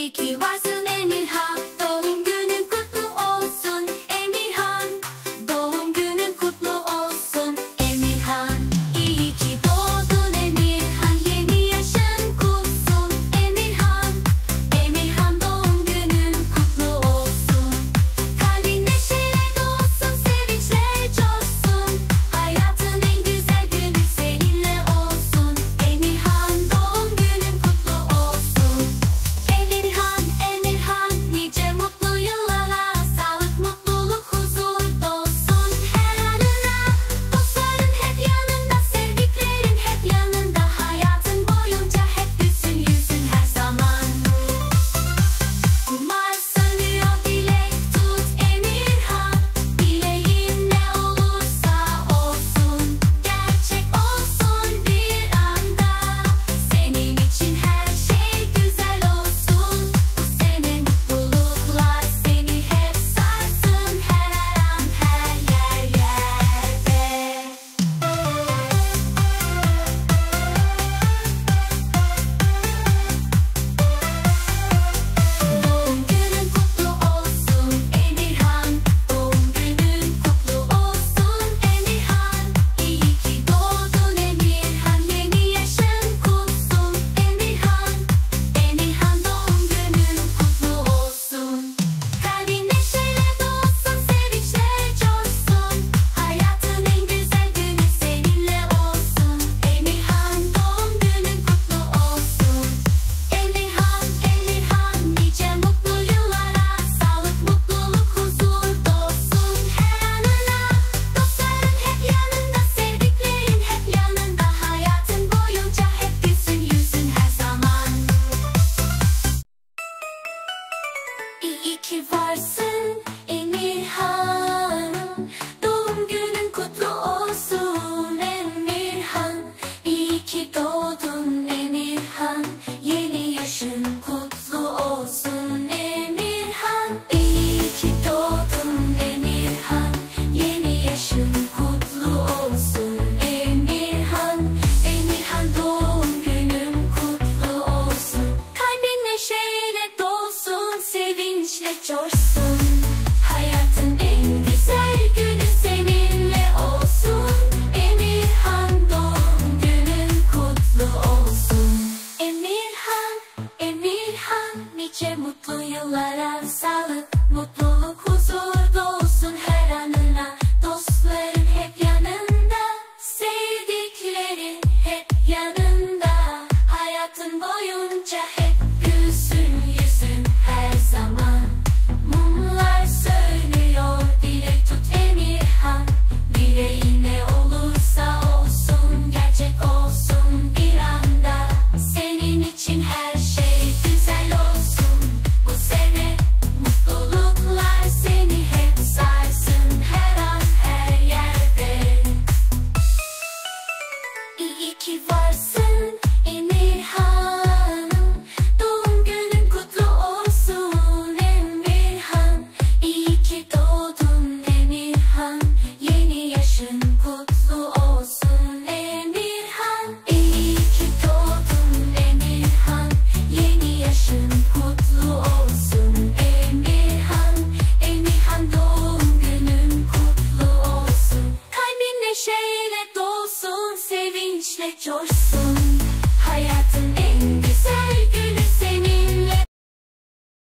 引き忘れ İyi ki varsın Emir Han sevinçle coşsun. Hayatın en güzel günü seninle olsun. Emirhan doğum günün kutlu olsun. Emirhan, Emirhan nice mutlu yıllara sağlık, mutlu que vai. Let your soul.